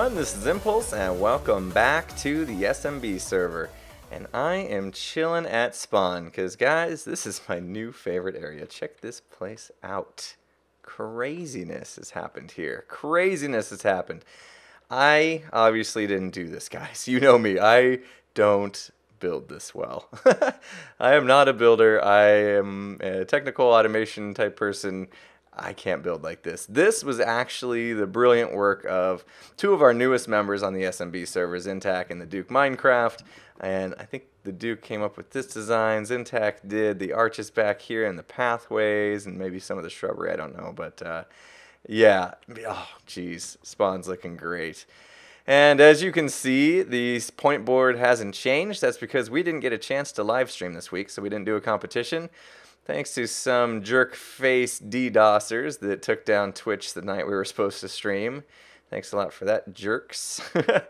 everyone, this is Impulse and welcome back to the SMB server. And I am chilling at spawn because guys, this is my new favorite area. Check this place out. Craziness has happened here. Craziness has happened. I obviously didn't do this guys. You know me. I don't build this well. I am not a builder. I am a technical automation type person. I can't build like this. This was actually the brilliant work of two of our newest members on the SMB servers, Xyntak and the Duke Minecraft. And I think the Duke came up with this design. Xyntak did the arches back here and the pathways and maybe some of the shrubbery. I don't know. But uh, yeah, oh, geez, Spawn's looking great. And as you can see, the point board hasn't changed. That's because we didn't get a chance to live stream this week, so we didn't do a competition. Thanks to some jerk face DDoSers that took down Twitch the night we were supposed to stream. Thanks a lot for that, jerks.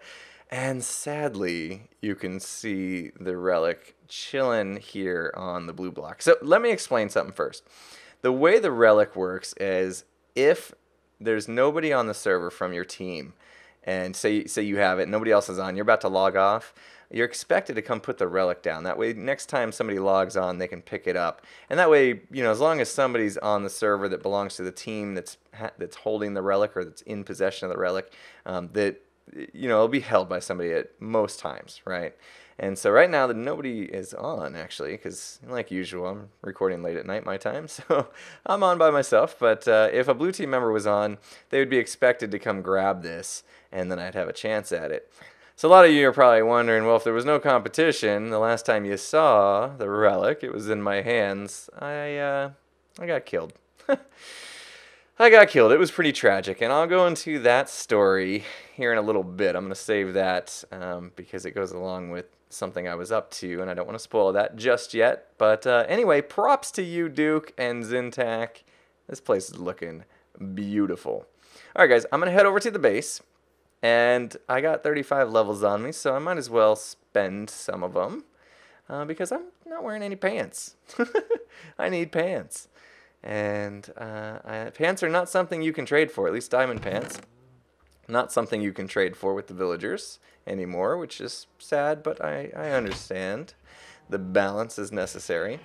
and sadly, you can see the relic chilling here on the blue block. So let me explain something first. The way the relic works is if there's nobody on the server from your team, and say say you have it, nobody else is on, you're about to log off, you're expected to come put the relic down. That way, next time somebody logs on, they can pick it up. And that way, you know, as long as somebody's on the server that belongs to the team that's that's holding the relic or that's in possession of the relic, um, that you know, it'll be held by somebody at most times, right? And so right now, that nobody is on actually, because like usual, I'm recording late at night my time, so I'm on by myself. But uh, if a blue team member was on, they would be expected to come grab this, and then I'd have a chance at it. So a lot of you are probably wondering, well, if there was no competition, the last time you saw the relic, it was in my hands. I uh, I got killed. I got killed. It was pretty tragic, and I'll go into that story here in a little bit. I'm going to save that um, because it goes along with something I was up to, and I don't want to spoil that just yet. But uh, anyway, props to you, Duke and Xyntak. This place is looking beautiful. All right, guys, I'm going to head over to the base. And I got 35 levels on me, so I might as well spend some of them uh, because I'm not wearing any pants. I need pants. And uh, I, pants are not something you can trade for, at least diamond pants. Not something you can trade for with the villagers anymore, which is sad, but I, I understand. The balance is necessary.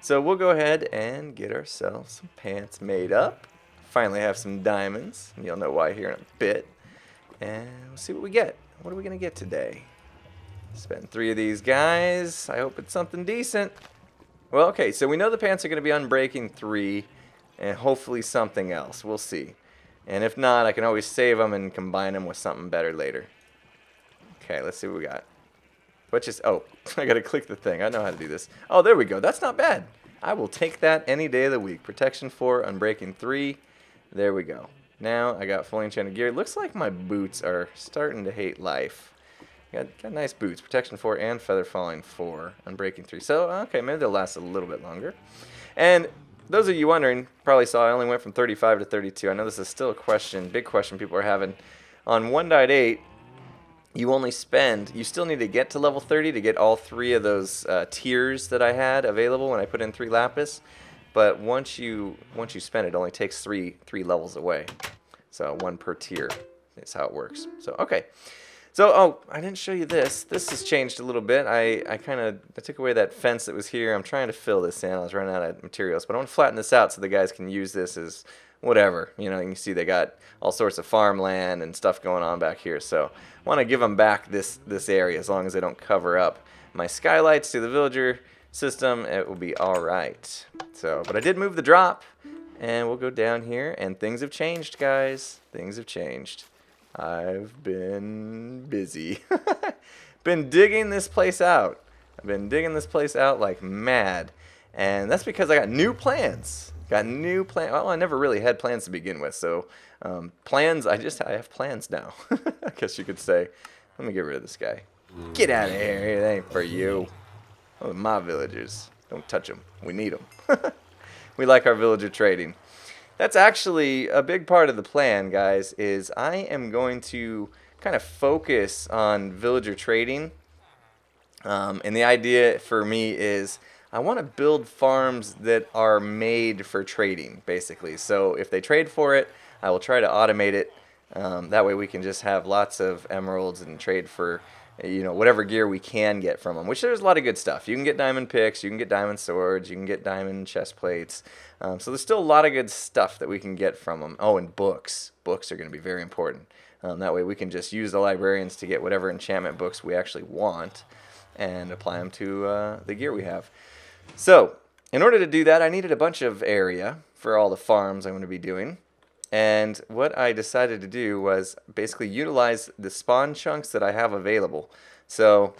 So we'll go ahead and get ourselves some pants made up. Finally have some diamonds. You'll know why here in a bit. And we'll see what we get. What are we going to get today? Spend three of these guys. I hope it's something decent. Well, okay, so we know the pants are going to be unbreaking three, and hopefully something else. We'll see. And if not, I can always save them and combine them with something better later. Okay, let's see what we got. What just, oh, I got to click the thing. I know how to do this. Oh, there we go. That's not bad. I will take that any day of the week. Protection 4, Unbreaking 3. There we go. Now I got fully enchanted gear. Looks like my boots are starting to hate life. Got, got nice boots. Protection 4 and Feather Falling 4. Unbreaking 3. So, okay, maybe they'll last a little bit longer. And those of you wondering probably saw I only went from 35 to 32. I know this is still a question, big question people are having. On 1.8, you only spend, you still need to get to level 30 to get all three of those uh, tiers that I had available when I put in three lapis. But once you once you spend it, it only takes three three levels away. So one per tier is how it works. So okay. So oh, I didn't show you this. This has changed a little bit. I, I kind of I took away that fence that was here. I'm trying to fill this in. I was running out of materials, but I want to flatten this out so the guys can use this as whatever. You know, you can see they got all sorts of farmland and stuff going on back here. So I want to give them back this this area as long as they don't cover up my skylights to the villager system, it will be all right. So, but I did move the drop, and we'll go down here, and things have changed, guys. Things have changed. I've been busy. been digging this place out. I've been digging this place out like mad, and that's because I got new plans. Got new plans. Well, I never really had plans to begin with, so um, plans. I just I have plans now. I guess you could say. Let me get rid of this guy. Get out of here. It ain't for you. Oh, my villagers. Don't touch them. We need them. we like our villager trading. That's actually a big part of the plan, guys, is I am going to kind of focus on villager trading. Um, and the idea for me is I want to build farms that are made for trading, basically. So if they trade for it, I will try to automate it Um, that way we can just have lots of emeralds and trade for you know whatever gear we can get from them which there's a lot of good stuff. You can get diamond picks you can get diamond swords you can get diamond chest plates. Um, so there's still a lot of good stuff that we can get from them oh and books. Books are going to be very important. Um, that way we can just use the librarians to get whatever enchantment books we actually want and apply them to uh, the gear we have. So in order to do that i needed a bunch of area for all the farms i'm going to be doing and what I decided to do was basically utilize the spawn chunks that I have available. So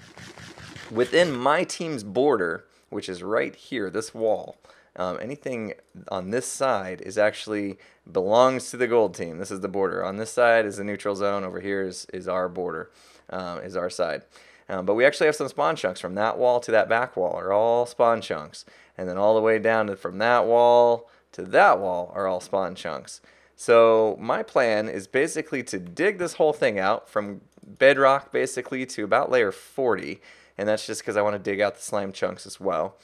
within my team's border, which is right here, this wall, um, anything on this side is actually belongs to the gold team. This is the border. On this side is the neutral zone. Over here is, is our border, um, is our side. Um, but we actually have some spawn chunks from that wall to that back wall are all spawn chunks. And then all the way down to, from that wall to that wall are all spawn chunks. So my plan is basically to dig this whole thing out from bedrock basically to about layer 40. And that's just because I want to dig out the slime chunks as well.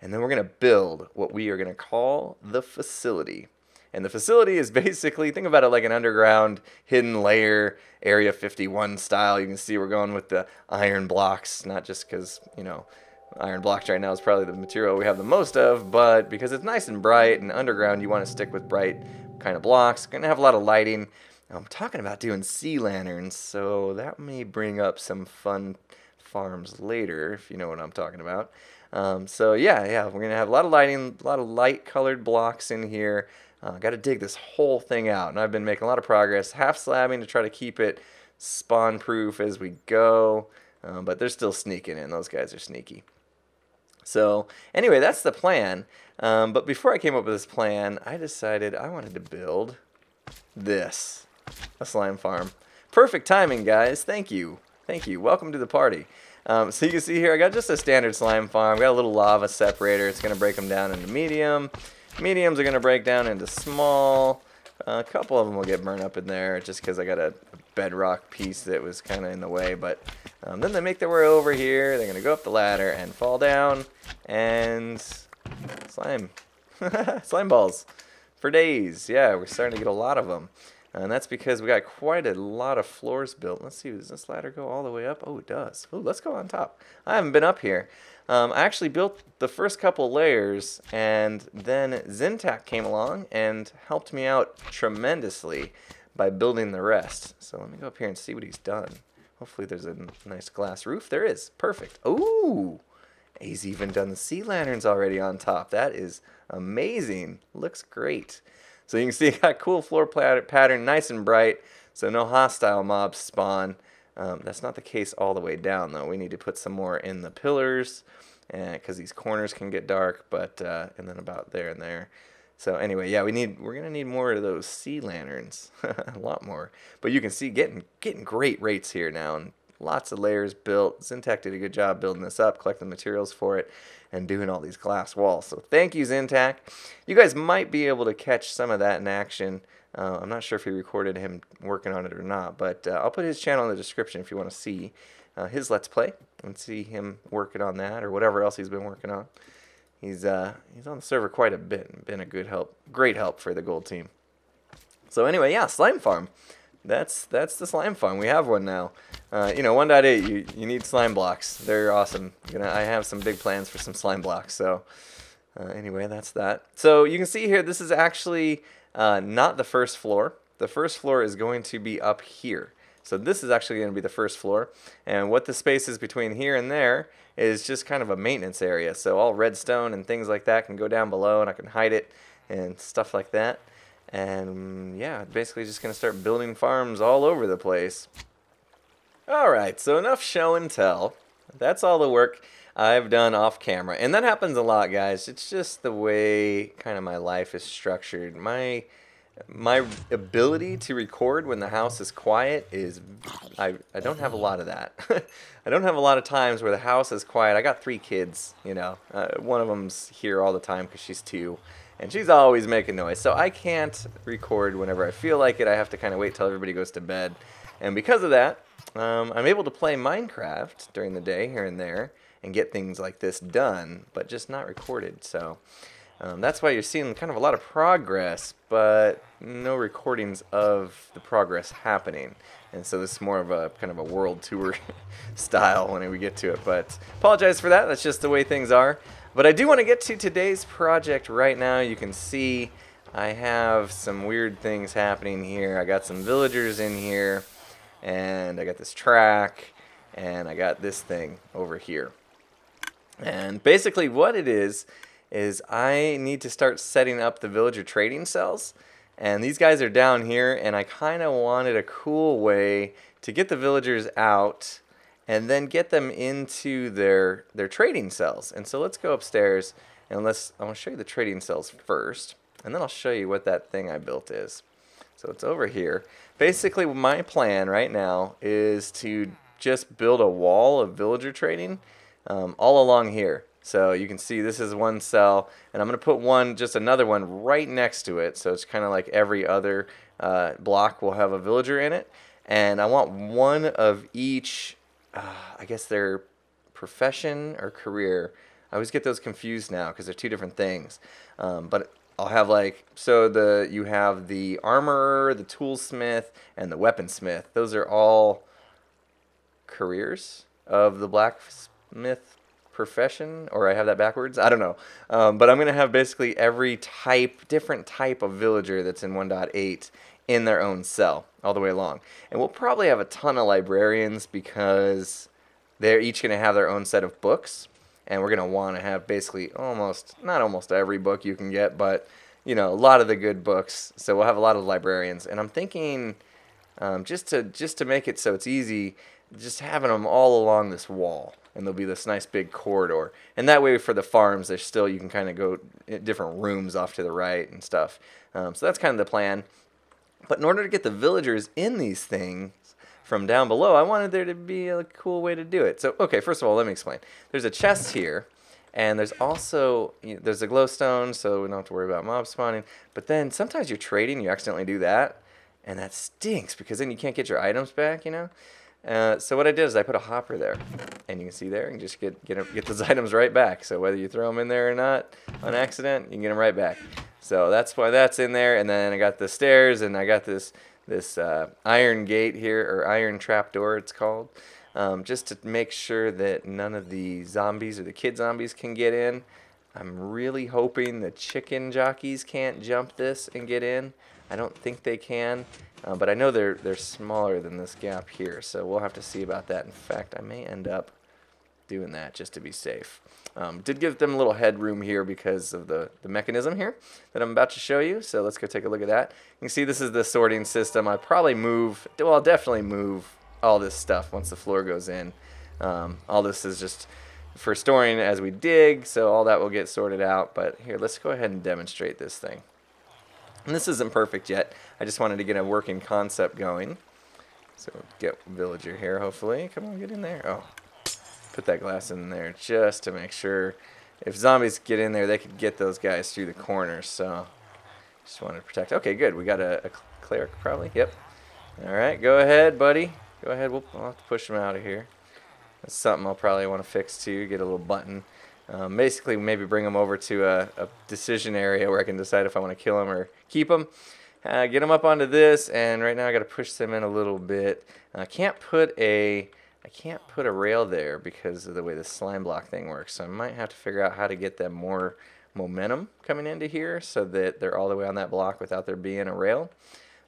And then we're going to build what we are going to call the facility. And the facility is basically, think about it like an underground hidden layer, Area 51 style. You can see we're going with the iron blocks, not just because, you know, iron blocks right now is probably the material we have the most of, but because it's nice and bright and underground, you want to stick with bright kind of blocks. Going to have a lot of lighting. Now, I'm talking about doing sea lanterns, so that may bring up some fun farms later, if you know what I'm talking about. Um, so yeah, yeah, we're gonna have a lot of lighting, a lot of light colored blocks in here. Uh, Got to dig this whole thing out, and I've been making a lot of progress. Half slabbing to try to keep it spawn proof as we go, um, but they're still sneaking in. Those guys are sneaky. So anyway, that's the plan. Um, but before I came up with this plan, I decided I wanted to build this, a slime farm. Perfect timing, guys. Thank you. Thank you. Welcome to the party. Um, so you can see here, I got just a standard slime farm. Got a little lava separator. It's going to break them down into medium. Mediums are going to break down into small. Uh, a couple of them will get burned up in there just because I got a bedrock piece that was kind of in the way. But um, then they make their way over here. They're going to go up the ladder and fall down. And slime. slime balls for days. Yeah, we're starting to get a lot of them. And that's because we got quite a lot of floors built. Let's see, does this ladder go all the way up? Oh, it does. Oh, let's go on top. I haven't been up here. Um, I actually built the first couple layers, and then Xyntak came along and helped me out tremendously by building the rest. So let me go up here and see what he's done. Hopefully there's a nice glass roof. There is. Perfect. Ooh! He's even done the sea lanterns already on top. That is amazing. Looks great. So you can see got cool floor pattern, nice and bright, so no hostile mobs spawn. Um, that's not the case all the way down though. We need to put some more in the pillars because uh, these corners can get dark, but uh, and then about there and there. So anyway, yeah, we need we're gonna need more of those sea lanterns, a lot more. But you can see getting getting great rates here now, and lots of layers built. Xyntak did a good job building this up, collecting materials for it, and doing all these glass walls. So thank you, Xyntak. You guys might be able to catch some of that in action. Uh, I'm not sure if he recorded him working on it or not, but uh, I'll put his channel in the description if you want to see uh, his Let's Play and see him working on that or whatever else he's been working on. He's uh, he's on the server quite a bit and been a good help, great help for the gold team. So anyway, yeah, Slime Farm. That's that's the slime farm. We have one now. Uh, you know, 1.8, you, you need slime blocks. They're awesome. Gonna, I have some big plans for some slime blocks. So uh, anyway, that's that. So you can see here, this is actually uh, not the first floor. The first floor is going to be up here. So this is actually going to be the first floor. And what the space is between here and there is just kind of a maintenance area. So all redstone and things like that can go down below and I can hide it and stuff like that. And yeah, basically just going to start building farms all over the place. Alright, so enough show and tell. That's all the work I've done off camera. And that happens a lot, guys. It's just the way kind of my life is structured. My my ability to record when the house is quiet is I, I don't have a lot of that. I don't have a lot of times where the house is quiet. I got three kids, you know. Uh, one of them's here all the time because she's two, and she's always making noise. So I can't record whenever I feel like it. I have to kind of wait till everybody goes to bed. And because of that, um, I'm able to play Minecraft during the day here and there and get things like this done, but just not recorded. So Um, that's why you're seeing kind of a lot of progress, but no recordings of the progress happening. And so this is more of a kind of a world tour style when we get to it. But apologize for that. That's just the way things are. But I do want to get to today's project right now. You can see I have some weird things happening here. I got some villagers in here, and I got this track, and I got this thing over here. And basically what it is, is I need to start setting up the villager trading cells. And these guys are down here, and I kind of wanted a cool way to get the villagers out and then get them into their their trading cells. And so let's go upstairs and let's I want to show you the trading cells first, and then I'll show you what that thing I built is. So it's over here. Basically, my plan right now is to just build a wall of villager trading um, all along here. So you can see this is one cell, and I'm going to put one, just another one right next to it. So it's kind of like every other uh, block will have a villager in it. And I want one of each, uh, I guess their profession or career. I always get those confused now because they're two different things. Um, but I'll have like so the you have the armorer, the toolsmith, and the weaponsmith. Those are all careers of the blacksmith profession, or I have that backwards. I don't know. Um, but I'm going to have basically every type, different type of villager that's in 1.8 in their own cell all the way along. And we'll probably have a ton of librarians because they're each going to have their own set of books. And we're going to want to have basically almost, not almost every book you can get, but, you know, a lot of the good books. So we'll have a lot of librarians. And I'm thinking um, just to just to make it so it's easy, just having them all along this wall and there'll be this nice big corridor. And that way for the farms, there's still, you can kind of go different rooms off to the right and stuff. Um, so that's kind of the plan. But in order to get the villagers in these things from down below, I wanted there to be a cool way to do it. So, okay, first of all, let me explain. There's a chest here. And there's also, you know, there's a glowstone, so we don't have to worry about mob spawning. But then sometimes you're trading, you accidentally do that. And that stinks because then you can't get your items back, you know? Uh, so what I did is I put a hopper there, and you can see there, and just get get get those items right back. So whether you throw them in there or not on accident, you can get them right back. So that's why that's in there. And then I got the stairs, and I got this this uh, iron gate here, or iron trap door, it's called, um, just to make sure that none of the zombies or the kid zombies can get in. I'm really hoping the chicken jockeys can't jump this and get in. I don't think they can. Uh, but I know they're they're smaller than this gap here, so we'll have to see about that. In fact, I may end up doing that just to be safe. Um, did give them a little headroom here because of the, the mechanism here that I'm about to show you. So let's go take a look at that. You can see this is the sorting system. I probably move, well, I'll definitely move all this stuff once the floor goes in. Um, all this is just for storing as we dig, so all that will get sorted out. But here, let's go ahead and demonstrate this thing. And this isn't perfect yet. I just wanted to get a working concept going. So get villager here, hopefully. Come on, get in there. Oh, put that glass in there just to make sure if zombies get in there, they could get those guys through the corners. So just wanted to protect. Okay, good. We got a, a cleric probably. Yep. All right, go ahead, buddy. Go ahead. We'll, I'll have to push him out of here. That's something I'll probably want to fix too. Get a little button um, basically, maybe bring them over to a, a, decision area where I can decide if I want to kill them or keep them. Uh, get them up onto this, and right now I got to push them in a little bit. I can't put a I can't put a rail there because of the way the slime block thing works. So I might have to figure out how to get them more momentum coming into here so that they're all the way on that block without there being a rail.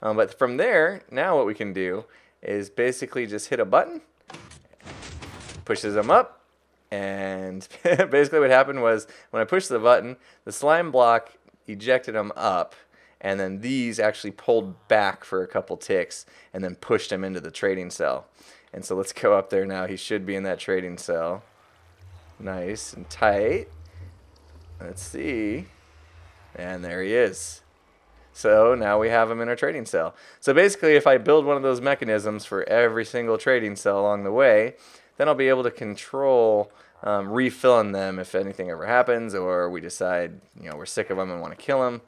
Um, but from there, now what we can do is basically just hit a button, pushes them up, and basically what happened was when I pushed the button, the slime block ejected them up, and then these actually pulled back for a couple ticks and then pushed him into the trading cell. And so let's go up there now. He should be in that trading cell. Nice and tight. Let's see. And there he is. So now we have him in our trading cell. So basically, if I build one of those mechanisms for every single trading cell along the way, then I'll be able to control um, refilling them if anything ever happens or we decide, you know, we're sick of them and want to kill them.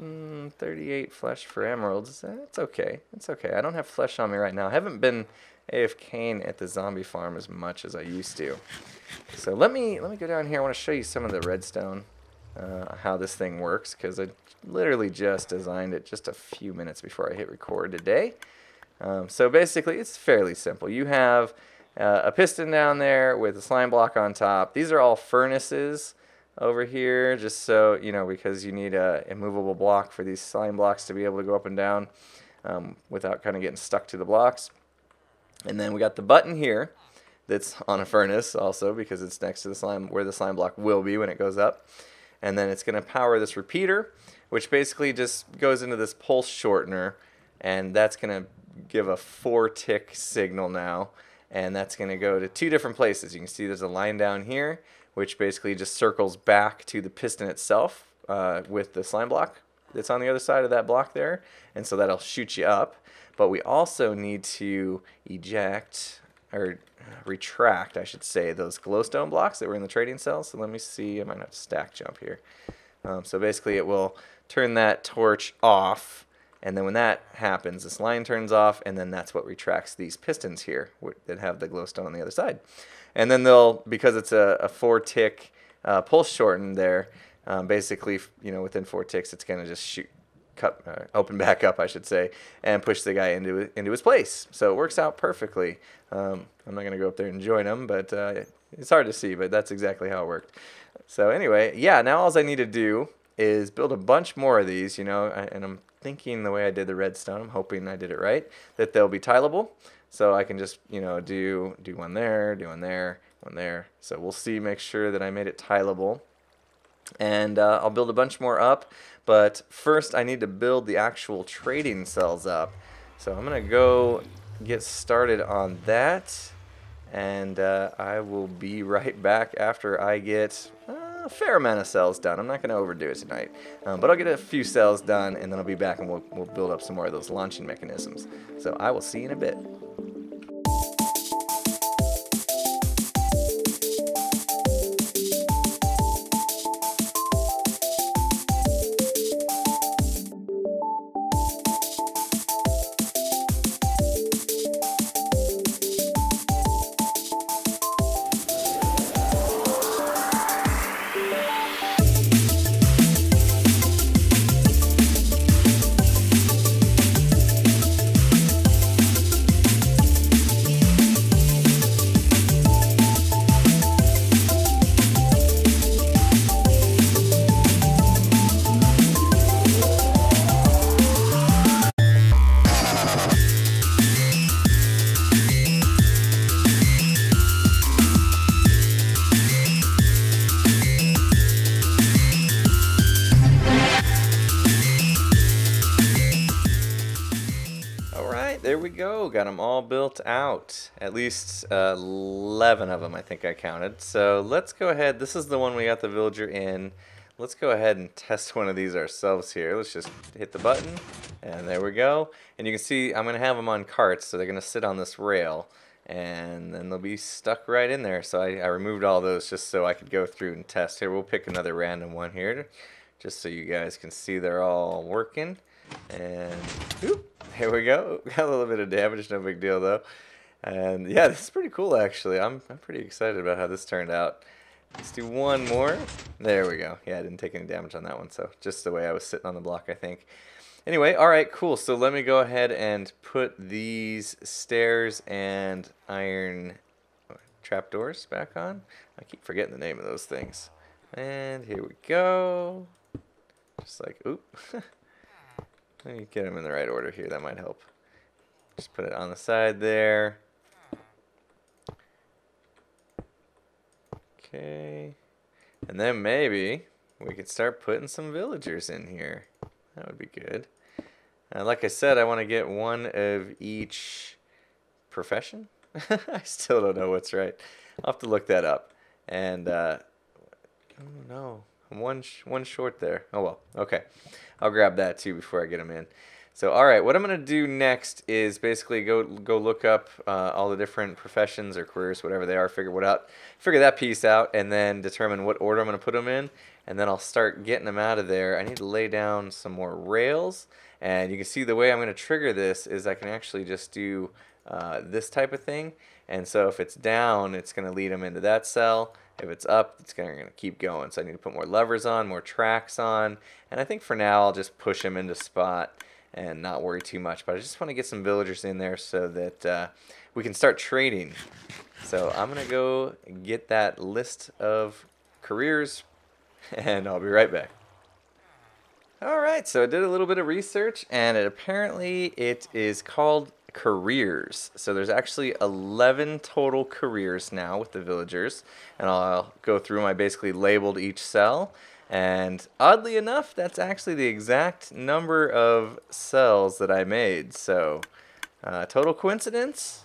Mm, 38 flesh for emeralds. It's okay. It's okay. I don't have flesh on me right now. I haven't been AFKing at the zombie farm as much as I used to. So let me let me go down here. I want to show you some of the redstone uh, how this thing works because I literally just designed it just a few minutes before I hit record today. Um, so basically, it's fairly simple. You have uh, a piston down there with a slime block on top. These are all furnaces over here, just so, you know, because you need a immovable block for these slime blocks to be able to go up and down um, without kind of getting stuck to the blocks. And then we got the button here that's on a furnace also because it's next to the slime where the slime block will be when it goes up. And then it's going to power this repeater, which basically just goes into this pulse shortener, and that's going to give a four tick signal now. And that's going to go to two different places. You can see there's a line down here, which basically just circles back to the piston itself uh, with the slime block that's on the other side of that block there. And so that'll shoot you up. But we also need to eject or retract, I should say, those glowstone blocks that were in the trading cell. So let me see, I might have to stack jump here. Um, so basically it will turn that torch off and then when that happens, this line turns off, and then that's what retracts these pistons here that have the glowstone on the other side. And then they'll, because it's a, a four tick uh, pulse shorten there, um, basically, you know, within four ticks, it's going to just shoot, cut, uh, open back up, I should say, and push the guy into into his place. So it works out perfectly. Um, I'm not going to go up there and join him, but uh, it's hard to see, but that's exactly how it worked. So anyway, yeah, now all I need to do is build a bunch more of these, you know, and I'm thinking the way I did the redstone, I'm hoping I did it right, that they'll be tileable. So I can just, you know, do do one there, do one there, one there. So we'll see, make sure that I made it tileable. And uh, I'll build a bunch more up, but first I need to build the actual trading cells up. So I'm going to go get started on that, and uh, I will be right back after I get... Uh, a fair amount of cells done. I'm not going to overdo it tonight, um, but I'll get a few cells done, and then I'll be back and we'll, we'll build up some more of those launching mechanisms. So I will see you in a bit. Got them all built out. At least uh, 11 of them, I think I counted. So let's go ahead. This is the one we got the villager in. Let's go ahead and test one of these ourselves here. Let's just hit the button, and there we go. And you can see I'm going to have them on carts, so they're going to sit on this rail, and then they'll be stuck right in there. So I, I removed all those just so I could go through and test. Here, we'll pick another random one here, just so you guys can see they're all working. And whoop, here we go. Got a little bit of damage, no big deal though. And yeah, this is pretty cool actually. I'm, I'm pretty excited about how this turned out. Let's do one more. There we go. Yeah, I didn't take any damage on that one, so just the way I was sitting on the block, I think. Anyway, all right, cool. So let me go ahead and put these stairs and iron trapdoors back on. I keep forgetting the name of those things. And here we go. Just like, oop. Let me get them in the right order here. That might help. Just put it on the side there. Okay. And then maybe we could start putting some villagers in here. That would be good. Uh, like I said, I want to get one of each profession. I still don't know what's right. I'll have to look that up. And, uh, oh no, One, sh one short there. Oh well, okay. I'll grab that too before I get them in. So, all right, what I'm going to do next is basically go go look up uh, all the different professions or careers, whatever they are, figure what out, figure that piece out, and then determine what order I'm going to put them in, and then I'll start getting them out of there. I need to lay down some more rails, and you can see the way I'm going to trigger this is I can actually just do uh, this type of thing, and so if it's down, it's going to lead them into that cell, If it's up, it's going to keep going. So I need to put more levers on, more tracks on. And I think for now I'll just push him into spot and not worry too much. But I just want to get some villagers in there so that uh, we can start trading. So I'm going to go get that list of careers and I'll be right back. All right, so I did a little bit of research, and it, apparently it is called careers. So there's actually 11 total careers now with the villagers, and I'll go through them. I basically labeled each cell, and oddly enough, that's actually the exact number of cells that I made. So uh, total coincidence?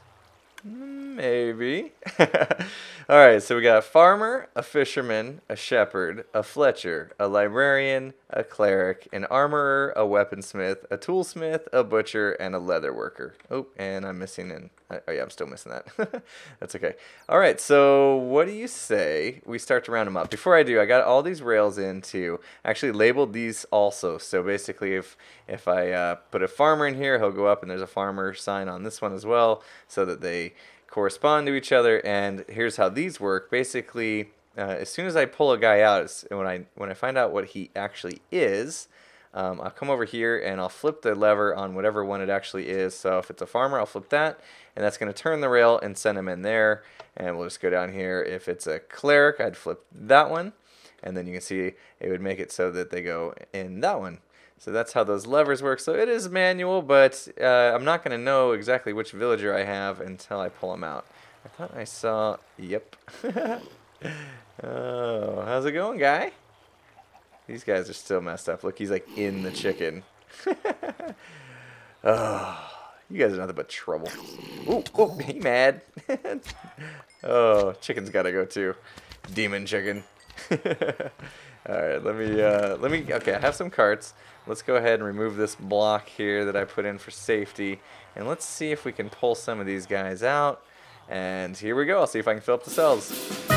Maybe. All right, so we got a farmer, a fisherman, a shepherd, a fletcher, a librarian, a cleric, an armorer, a weaponsmith, a toolsmith, a butcher, and a leather worker. Oh, and I'm missing an. Oh yeah, I'm still missing that. That's okay. All right, so what do you say we start to round them up? Before I do, I got all these rails in to actually labeled these also. So basically, if if I uh, put a farmer in here, he'll go up, and there's a farmer sign on this one as well, so that they correspond to each other. And here's how these work. Basically, uh, as soon as I pull a guy out, when I when I find out what he actually is, um, I'll come over here and I'll flip the lever on whatever one it actually is. So if it's a farmer, I'll flip that, and that's going to turn the rail and send him in there. And we'll just go down here. If it's a cleric, I'd flip that one, and then you can see it would make it so that they go in that one. So that's how those levers work. So it is manual, but uh, I'm not going to know exactly which villager I have until I pull them out. I thought I saw... Yep. oh, how's it going, guy? These guys are still messed up. Look, he's like in the chicken. oh, you guys are nothing but trouble. Ooh, oh, he mad. oh, chicken's got to go too. Demon chicken. All right, let me, uh, let me, okay, I have some carts. Let's go ahead and remove this block here that I put in for safety. And let's see if we can pull some of these guys out. And here we go. I'll see if I can fill up the cells.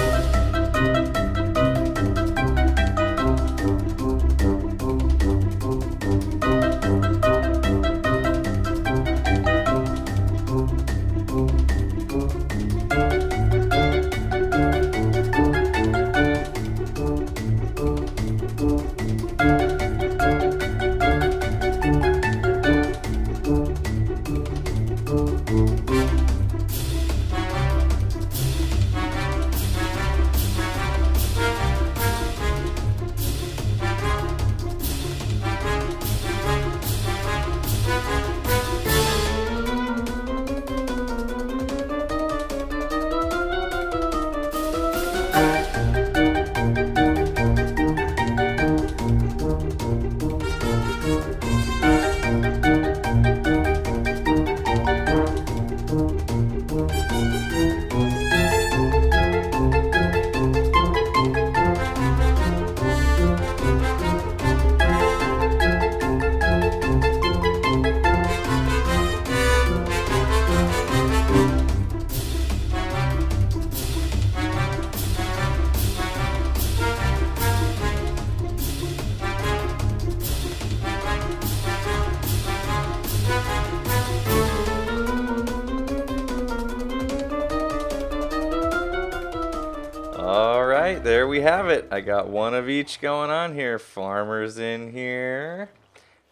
It. I got one of each going on here. Farmers in here.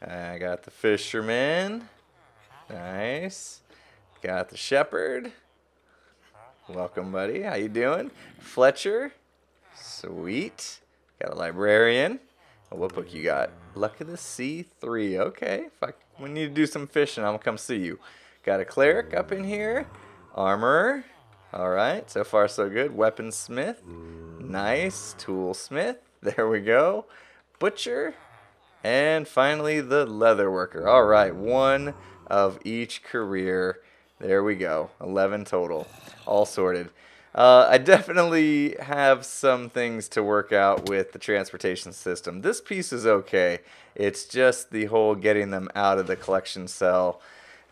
I got the fisherman. Nice. Got the shepherd. Welcome, buddy. How you doing? Fletcher. Sweet. Got a librarian. Oh, what book you got? Luck of the Sea 3. Okay. I, we need to do some fishing, I'm going to come see you. Got a cleric up in here. Armorer. All right. So far, so good. Weaponsmith. Nice. Toolsmith. There we go. Butcher. And finally, the leather worker. All right, one of each career. There we go. 11 total. All sorted. Uh, I definitely have some things to work out with the transportation system. This piece is okay. It's just the whole getting them out of the collection cell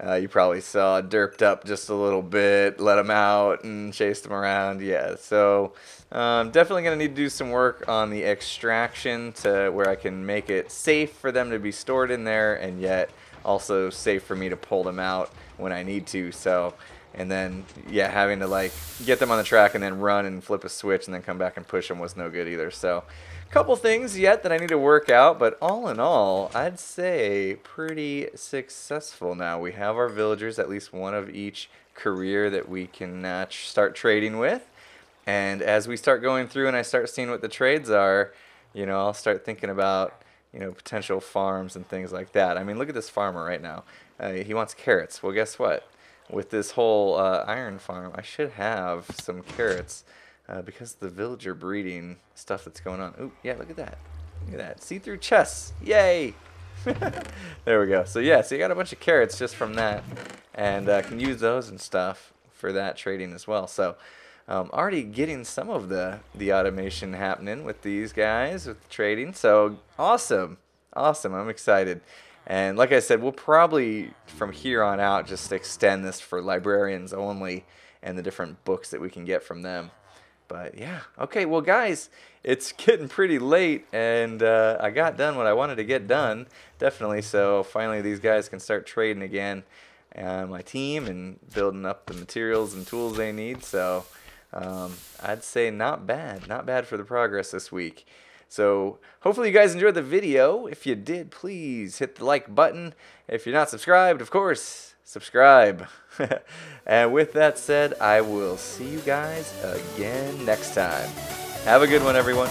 uh, you probably saw derped up just a little bit, let them out and chased them around. Yeah, so um, definitely going to need to do some work on the extraction to where I can make it safe for them to be stored in there and yet also safe for me to pull them out when I need to. So and then yeah, having to like get them on the track and then run and flip a switch and then come back and push them was no good either. So, couple things yet that I need to work out, but all in all, I'd say pretty successful now. We have our villagers, at least one of each career that we can uh, start trading with. And as we start going through and I start seeing what the trades are, you know, I'll start thinking about, you know, potential farms and things like that. I mean, look at this farmer right now. Uh, he wants carrots. Well, guess what? With this whole uh, iron farm, I should have some carrots uh, because the villager breeding stuff that's going on. Ooh, yeah, look at that. Look at that. See-through chests. Yay! there we go. So yeah, so you got a bunch of carrots just from that, and uh, can use those and stuff for that trading as well. So um, already getting some of the the automation happening with these guys with trading. So awesome, awesome. I'm excited. And like I said, we'll probably from here on out just extend this for librarians only and the different books that we can get from them. But yeah, okay, well, guys, it's getting pretty late, and uh, I got done what I wanted to get done, definitely. So finally, these guys can start trading again, uh, my team, and building up the materials and tools they need. So um, I'd say not bad, not bad for the progress this week. So hopefully you guys enjoyed the video. If you did, please hit the like button. If you're not subscribed, of course, subscribe. and with that said, I will see you guys again next time. Have a good one, everyone.